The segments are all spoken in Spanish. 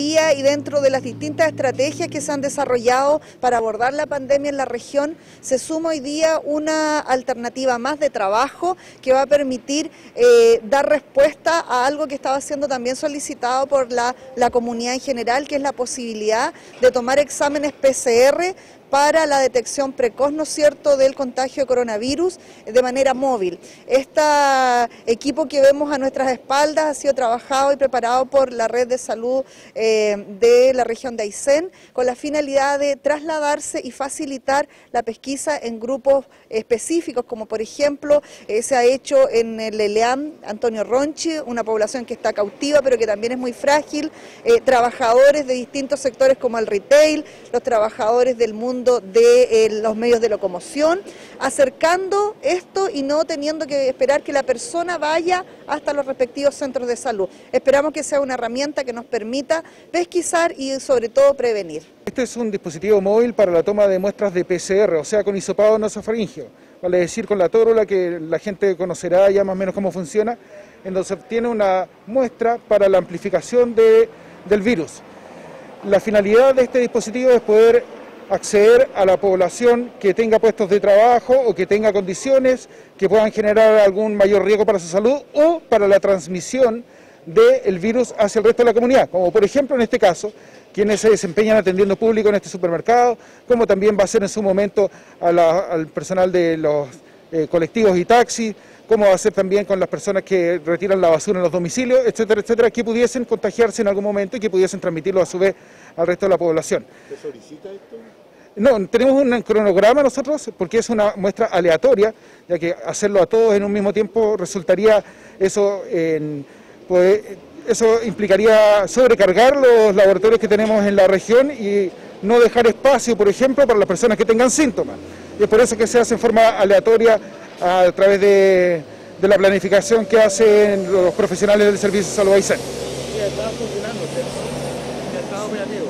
y dentro de las distintas estrategias que se han desarrollado para abordar la pandemia en la región, se suma hoy día una alternativa más de trabajo que va a permitir eh, dar respuesta a algo que estaba siendo también solicitado por la, la comunidad en general, que es la posibilidad de tomar exámenes PCR para la detección precoz, ¿no es cierto?, del contagio de coronavirus de manera móvil. Este equipo que vemos a nuestras espaldas ha sido trabajado y preparado por la red de salud eh, de la región de Aysén con la finalidad de trasladarse y facilitar la pesquisa en grupos específicos, como por ejemplo eh, se ha hecho en el ELEAM Antonio Ronchi, una población que está cautiva pero que también es muy frágil, eh, trabajadores de distintos sectores como el retail, los trabajadores del mundo de eh, los medios de locomoción, acercando esto y no teniendo que esperar que la persona vaya hasta los respectivos centros de salud. Esperamos que sea una herramienta que nos permita pesquisar y sobre todo prevenir. Este es un dispositivo móvil para la toma de muestras de PCR, o sea, con hisopado nasofaringio, vale decir con la tórula que la gente conocerá ya más o menos cómo funciona, en donde se obtiene una muestra para la amplificación de, del virus. La finalidad de este dispositivo es poder acceder a la población que tenga puestos de trabajo o que tenga condiciones que puedan generar algún mayor riesgo para su salud o para la transmisión del virus hacia el resto de la comunidad, como por ejemplo en este caso, quienes se desempeñan atendiendo público en este supermercado, como también va a ser en su momento al personal de los eh, colectivos y taxis, como va a ser también con las personas que retiran la basura en los domicilios, etcétera, etcétera, que pudiesen contagiarse en algún momento y que pudiesen transmitirlo a su vez al resto de la población. ¿Se solicita esto? No, tenemos un cronograma nosotros porque es una muestra aleatoria, ya que hacerlo a todos en un mismo tiempo resultaría eso en, eso implicaría sobrecargar los laboratorios que tenemos en la región y no dejar espacio, por ejemplo, para las personas que tengan síntomas. Y es por eso que se hace en forma aleatoria a través de, la planificación que hacen los profesionales del Servicio de Salud Aysén.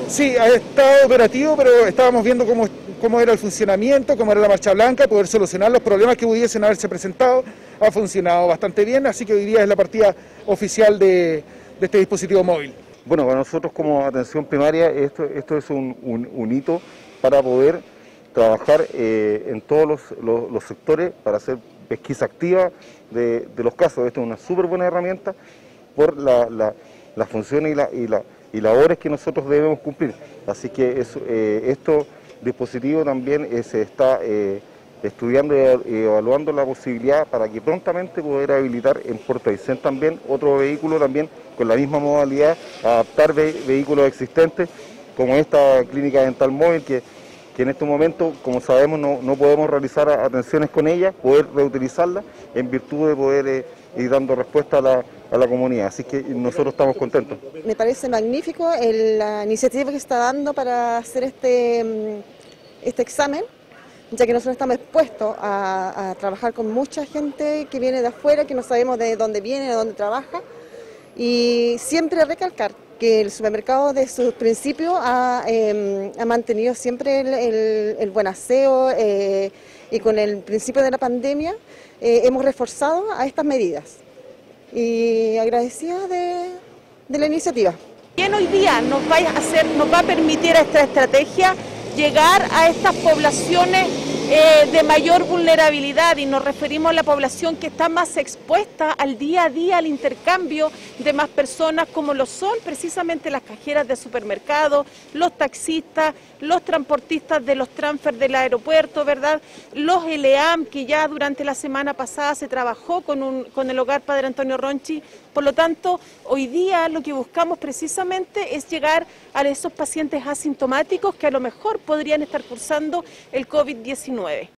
Sí, ha estado operativo, pero estábamos viendo cómo, cómo era el funcionamiento, cómo era la marcha blanca, poder solucionar los problemas que pudiesen haberse presentado. Ha funcionado bastante bien, así que hoy día es la partida oficial de, este dispositivo móvil. Bueno, para nosotros como atención primaria esto, esto es un, hito para poder trabajar eh, en todos los, sectores para hacer pesquisa activa de, los casos. Esto es una súper buena herramienta por la, la, función y la, labores que nosotros debemos cumplir. Así que eso, eh, estos dispositivos también eh, se está eh, estudiando y evaluando la posibilidad para que prontamente poder habilitar en Puerto Aysén también otro vehículo también con la misma modalidad, adaptar vehículos existentes como esta clínica dental móvil que, que en este momento, como sabemos, no, no podemos realizar atenciones con ella, poder reutilizarla en virtud de poder ir dando respuesta a la a la comunidad, así que nosotros estamos contentos. Me parece magnífico la iniciativa que está dando para hacer este, mm, este examen, ya que nosotros estamos expuestos a, trabajar con mucha gente que viene de afuera, que no sabemos de dónde viene, de dónde trabaja, y siempre recalcar que el supermercado de sus principios ha, em, mantenido siempre el, buen aseo eh, y con el principio de la pandemia eh, hemos reforzado a estas medidas y agradecida de, la iniciativa. ¿Quién hoy día nos va a hacer, nos va a permitir esta estrategia llegar a estas poblaciones eh, de mayor vulnerabilidad y nos referimos a la población que está más expuesta al día a día al intercambio de más personas como lo son precisamente las cajeras de supermercados, los taxistas, los transportistas de los transfer del aeropuerto, ¿verdad? Los LEAM que ya durante la semana pasada se trabajó con, un, con el hogar Padre Antonio Ronchi. Por lo tanto, hoy día lo que buscamos precisamente es llegar a esos pacientes asintomáticos que a lo mejor podrían estar cursando el COVID-19. 9.